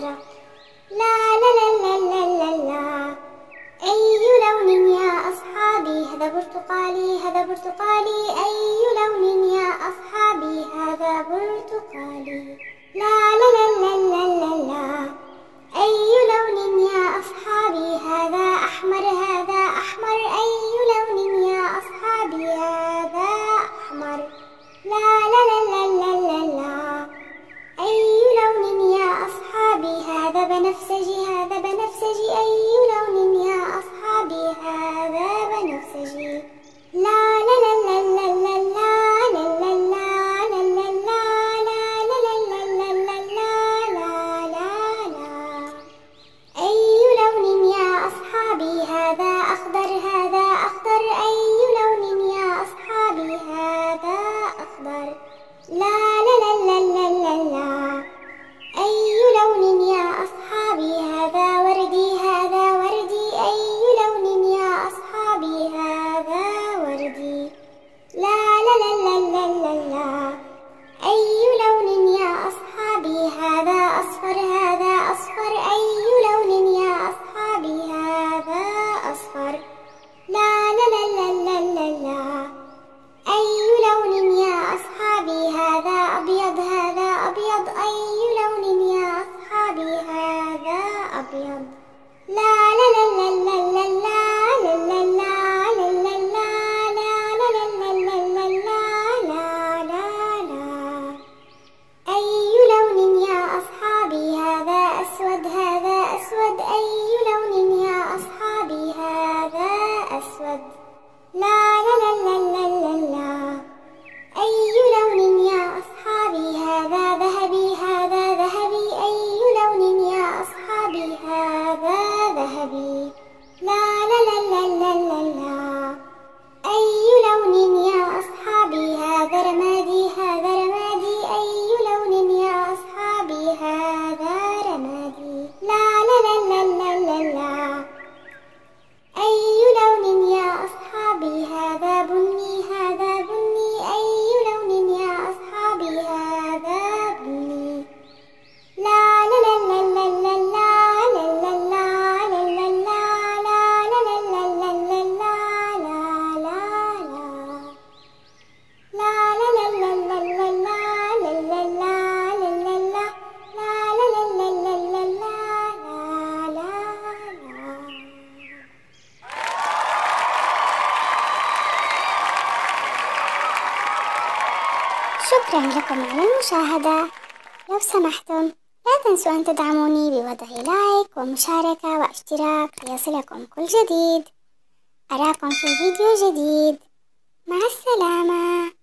الأزرع لا لا لا لا لا لا لا. أي لون يا أصحابي؟ هذا برتقالي هذا برتقالي. أي لون يا أصحابي؟ هذا برتقالي. أبيض أي لون يا أصحابي هذا أبيض لا لا لا لا لا لا لا لا لا لا لا لا لا لا أي لون يا أصحابي هذا أسود هذا أسود أي شكرا لكم على المشاهدة. لو سمحتم لا تنسوا أن تدعموني بوضع لايك ومشاركة واشتراك ليصلكم كل جديد. أراكم في فيديو جديد. مع السلامة.